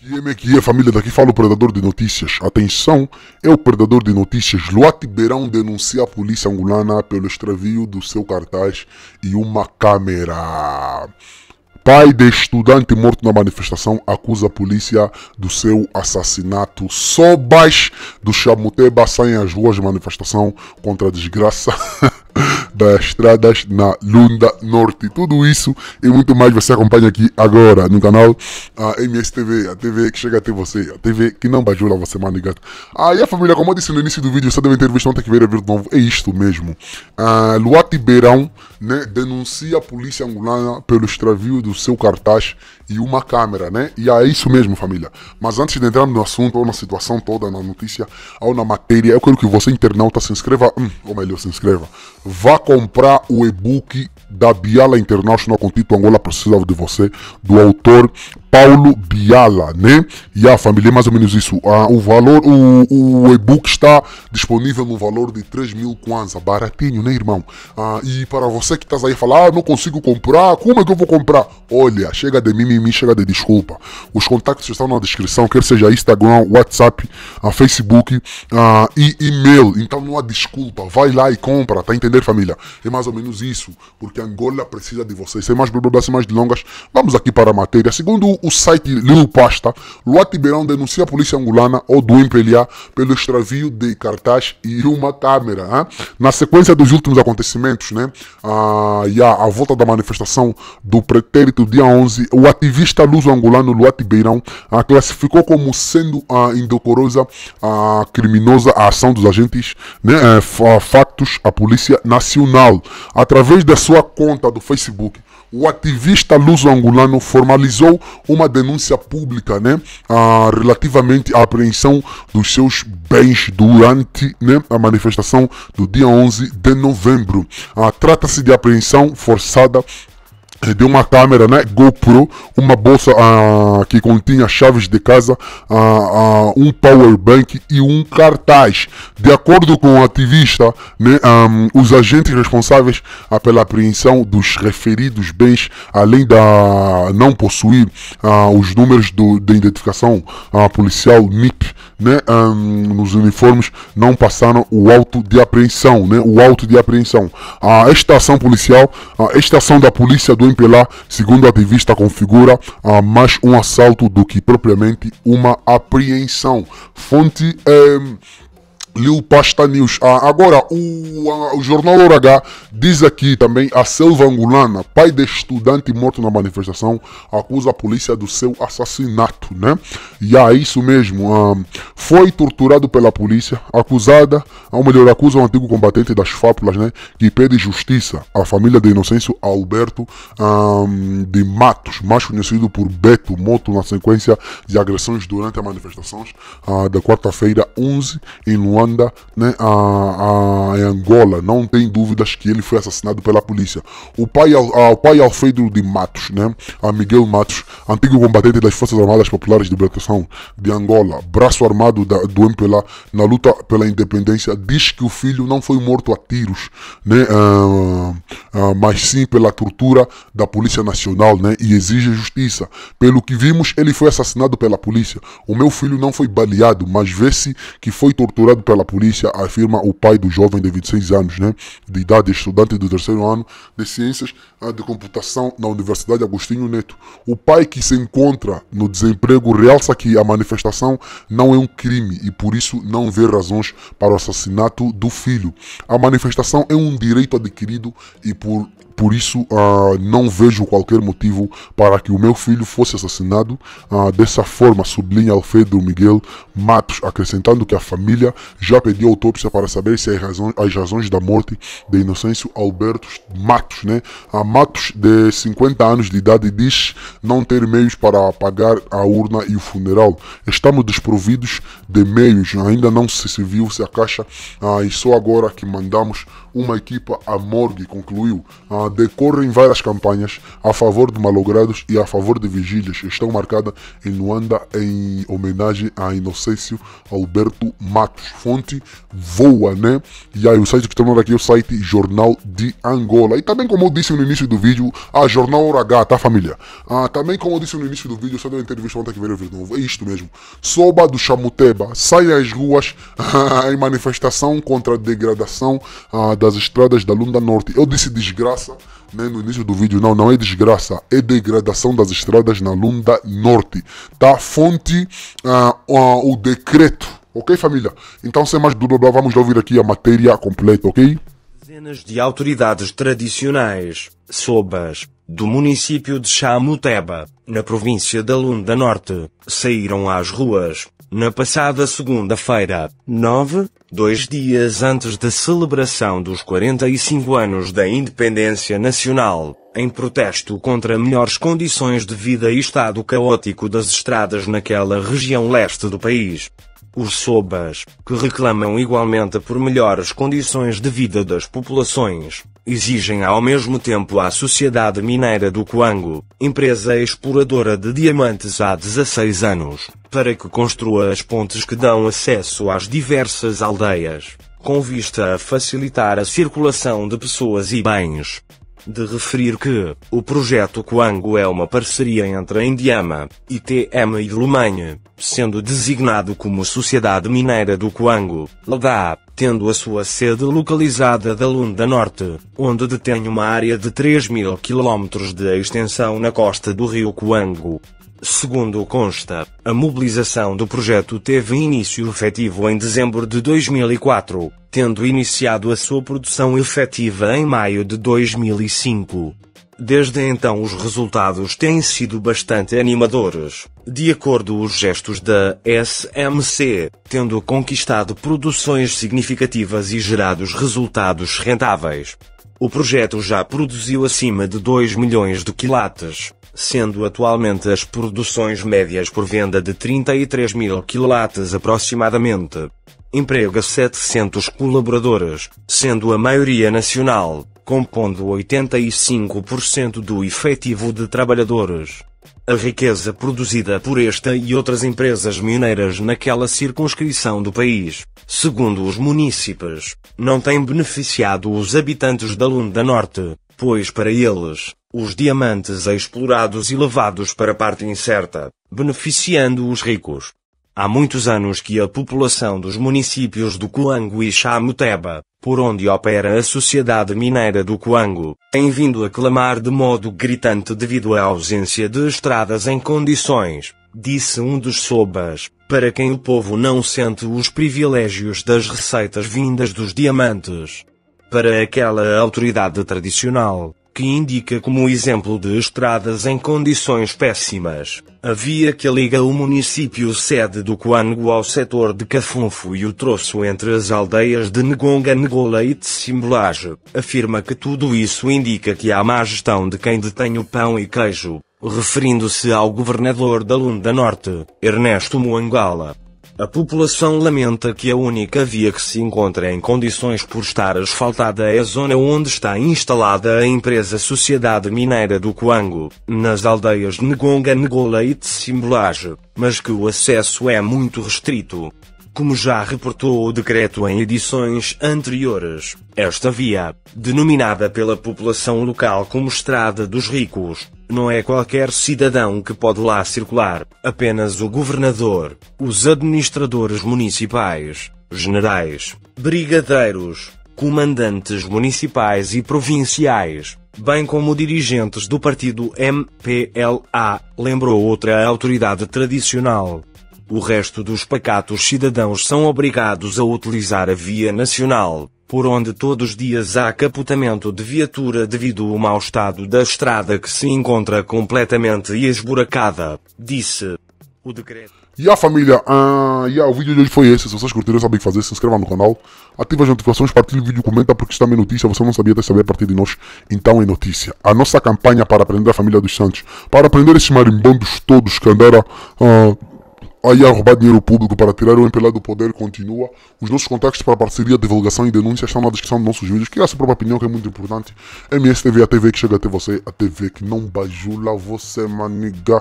É, que é, família, daqui fala o Predador de Notícias. Atenção, é o Predador de Notícias. Luati Beirão denuncia a polícia angolana pelo extravio do seu cartaz e uma câmera. Pai de estudante morto na manifestação acusa a polícia do seu assassinato. Sobas do Chamuteba saem às ruas de manifestação contra a desgraça das estradas na Lunda Norte. Tudo isso e muito mais você acompanha aqui agora no canal a MSTV, a TV que chega até você, a TV que não bajula você, mano, gato. Ah, e a família, como eu disse no início do vídeo, você deve ter visto ontem que veio a vir de novo, é isto mesmo. Ah, Luati Beirão né, denuncia a polícia angolana pelo extravio do seu cartaz e uma câmera, né? E é isso mesmo, família. Mas antes de entrar no assunto ou na situação toda, na notícia ou na matéria, eu quero que você, internauta, se inscreva, hum, ou melhor, se inscreva. Vá comprar o e-book da Biala International com título Angola Precisa de Você, do autor Paulo Biala, né? E a família, é mais ou menos isso. Ah, o valor, o, o e-book está disponível no valor de 3 mil kwanza, baratinho, né, irmão? Ah, e para você que estás aí falar, ah, não consigo comprar, como é que eu vou comprar? Olha, chega de mimimi, chega de desculpa. Os contatos estão na descrição, quer seja Instagram, WhatsApp, ah, Facebook ah, e e-mail. Então não há desculpa, vai lá e compra, tá entender, família? É mais ou menos isso, porque Angola precisa de vocês. Sem mais blá blá blá, sem mais delongas, vamos aqui para a matéria. Segundo o site Lil Pasta, Luat Beirão denuncia a polícia angolana ou do MPLA pelo extravio de cartaz e uma câmera. Hein? Na sequência dos últimos acontecimentos, né, ah, e a, a volta da manifestação do pretérito dia 11, o ativista luso-angolano Luat Beirão ah, classificou como sendo ah, indecorosa, ah, criminosa a ação dos agentes, né, eh, factos, a Polícia Nacional. Através da sua conta do Facebook, o ativista luso-angolano formalizou uma denúncia pública né, ah, relativamente à apreensão dos seus bens durante né, a manifestação do dia 11 de novembro. Ah, Trata-se de apreensão forçada de uma câmera, né, GoPro, uma bolsa uh, que continha chaves de casa, uh, uh, um power bank e um cartaz. De acordo com o ativista, né, um, os agentes responsáveis pela apreensão dos referidos bens, além da não possuir os números do, de identificação policial NIP, né, um, nos uniformes, não passaram o auto de apreensão, né, o auto de apreensão. A estação policial, a estação da polícia do MPLA, segundo o ativista, configura uh, mais um assalto do que propriamente uma apreensão. Fonte Lil Pasta News. Ah, agora, o, a, o jornal Hora H diz aqui também a Selva Angolana, pai de estudante morto na manifestação, acusa a polícia do seu assassinato, né? E é isso mesmo. Ah, foi torturado pela polícia, acusada, ou melhor, acusa o antigo combatente das fábulas, né? Que pede justiça à família de Inocêncio Alberto ah, de Matos, mais conhecido por Beto Moto, na sequência de agressões durante as manifestações ah, da quarta-feira 11 em Luanda Luanda, né, a, a, Angola, não tem dúvidas que ele foi assassinado pela polícia. O pai, a, o pai Alfredo de Matos, né, a Miguel Matos, antigo combatente das Forças Armadas Populares de Libertação de Angola, braço armado da, do MPLA na luta pela independência, diz que o filho não foi morto a tiros, né, uh, uh, mas sim pela tortura da Polícia Nacional, né, e exige justiça. Pelo que vimos, ele foi assassinado pela polícia. O meu filho não foi baleado, mas vê-se que foi torturado pela polícia, afirma o pai do jovem de 26 anos, né, de idade, estudante do terceiro ano de Ciências de Computação na Universidade Agostinho Neto. O pai que se encontra no desemprego realça que a manifestação não é um crime e por isso não vê razões para o assassinato do filho. A manifestação é um direito adquirido e por por isso uh, não vejo qualquer motivo para que o meu filho fosse assassinado uh, dessa forma, sublinha Alfredo Miguel Matos, acrescentando que a família já pediu autópsia para saber se as razões, as razões da morte de Inocêncio Alberto Matos, né? A Matos, de 50 anos de idade, diz não ter meios para pagar a urna e o funeral. Estamos desprovidos de meios, ainda não se serviu se a caixa ah, e só agora que mandamos uma equipa à morgue, concluiu. Ah, decorrem várias campanhas a favor de malogrados e a favor de vigílias. Estão marcadas em Luanda em homenagem a Inocêncio Alberto Matos. Fonte Voa, né? E aí o site que estão aqui é o site Jornal de Angola. E também como eu disse no início do vídeo, a Jornal Hora tá família? Ah, também como eu disse no início do vídeo, só deu uma entrevista ontem que veio de novo. É isto mesmo. Soba do Chamuteba sai às ruas em manifestação contra a degradação ah, das estradas da Lunda Norte. Eu disse desgraça né, no início do vídeo, não, não é desgraça, é degradação das estradas na Lunda Norte. Tá? Fonte, ah, ah, o decreto. Ok, família? Então, sem mais blá blá, vamos ouvir aqui a matéria completa, ok? Dezenas de autoridades tradicionais, sobas, do município de Chamuteba, na província da Lunda Norte, saíram às ruas, na passada segunda-feira, 9, dois dias antes da celebração dos 45 anos da independência nacional, em protesto contra melhores condições de vida e estado caótico das estradas naquela região leste do país. Os Sobas, que reclamam igualmente por melhores condições de vida das populações, exigem ao mesmo tempo à Sociedade Mineira do Coango, empresa exploradora de diamantes há 16 anos, para que construa as pontes que dão acesso às diversas aldeias, com vista a facilitar a circulação de pessoas e bens. De referir que o projeto Coango é uma parceria entre a Indiama, ITM e Lumanha, sendo designado como Sociedade Mineira do Coango, LADA, tendo a sua sede localizada da Lunda Norte, onde detém uma área de 3 mil quilómetros de extensão na costa do rio Coango. Segundo consta, a mobilização do projeto teve início efetivo em dezembro de 2004, tendo iniciado a sua produção efetiva em maio de 2005. Desde então os resultados têm sido bastante animadores, de acordo com os gestos da SMC, tendo conquistado produções significativas e gerados resultados rentáveis. O projeto já produziu acima de 2 milhões de quilates, sendo atualmente as produções médias por venda de 33 mil quilates aproximadamente. Emprega 700 colaboradores, sendo a maioria nacional, compondo 85% do efetivo de trabalhadores. A riqueza produzida por esta e outras empresas mineiras naquela circunscrição do país, segundo os munícipes, não tem beneficiado os habitantes da Lunda Norte, pois para eles, os diamantes explorados e levados para a parte incerta, beneficiando os ricos. Há muitos anos que a população dos municípios do Coango e Chamuteba, por onde opera a Sociedade Mineira do Coango, tem vindo a clamar de modo gritante devido à ausência de estradas em condições, disse um dos sobas, para quem o povo não sente os privilégios das receitas vindas dos diamantes. Para aquela autoridade tradicional, que indica como exemplo de estradas em condições péssimas. A via que liga o município sede do Coango ao setor de Cafunfo e o troço entre as aldeias de Negonga, Negola e Tsimbolage, afirma que tudo isso indica que há má gestão de quem detém o pão e queijo, referindo-se ao governador da Lunda Norte, Ernesto Muangala. A população lamenta que a única via que se encontra em condições por estar asfaltada é a zona onde está instalada a empresa Sociedade Mineira do Coango, nas aldeias Negonga, Negola e Tsimbolage, mas que o acesso é muito restrito. Como já reportou o decreto em edições anteriores, esta via, denominada pela população local como Estrada dos Ricos, não é qualquer cidadão que pode lá circular, apenas o governador, os administradores municipais, generais, brigadeiros, comandantes municipais e provinciais, bem como dirigentes do partido MPLA, lembrou outra autoridade tradicional. O resto dos pacatos cidadãos são obrigados a utilizar a via nacional, por onde todos os dias há capotamento de viatura devido ao mau estado da estrada que se encontra completamente esburacada, disse o decreto. E a família, uh, yeah, o vídeo de hoje foi esse. Se vocês curtiram, sabem o que fazer, se inscreva no canal, ative as notificações, partilhe o vídeo, comenta porque está é notícia, você não sabia, até saber a partir de nós, então é notícia. A nossa campanha para aprender a família dos Santos, para aprender esses marimbondos todos que andaram uh, aí a roubar dinheiro público para tirar o MPLA do poder continua. Os nossos contactos para parceria, divulgação e denúncia estão na descrição dos nossos vídeos, que é a sua própria opinião, que é muito importante. MSTV, a TV que chega até você, a TV que não bajula você, maniga.